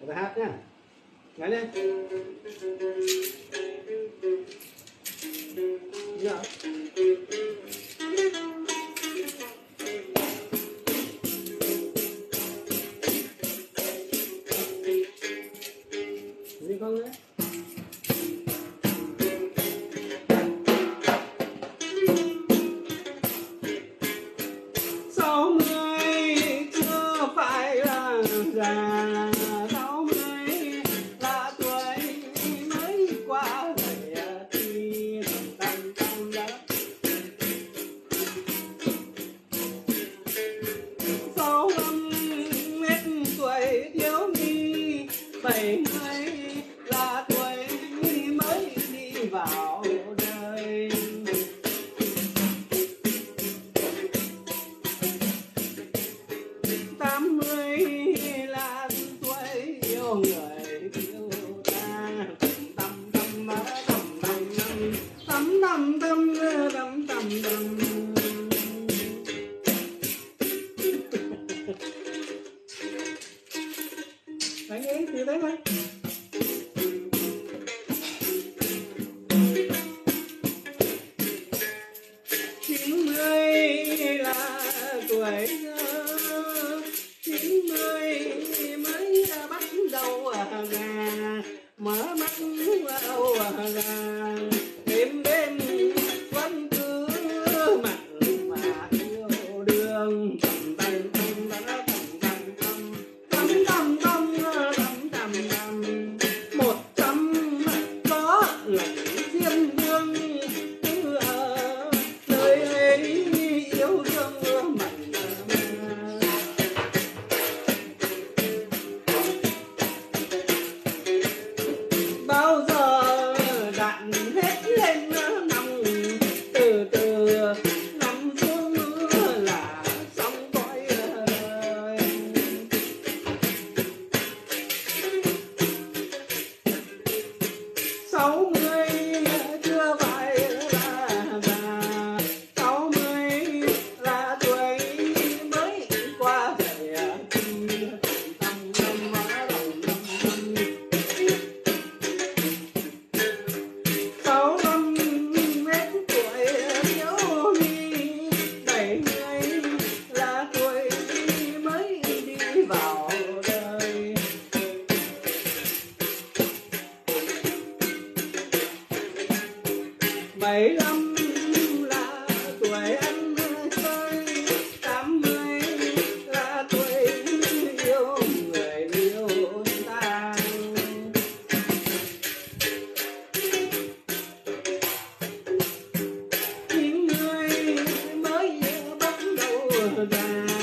With a half now. Got it? Yeah. Is? vào đây tám mươi là tuổi yêu người yêu ta tầm tầm tầm tầm tầm tầm tầm tầm tầm tầm Anh ấy từ đấy thôi tuổi những nơi mới bắt đầu à, gà mở mắt bảy lăm, là tuổi anh tôi tám mươi, là tuổi yêu người yêu ta những người mới bắt đầu già.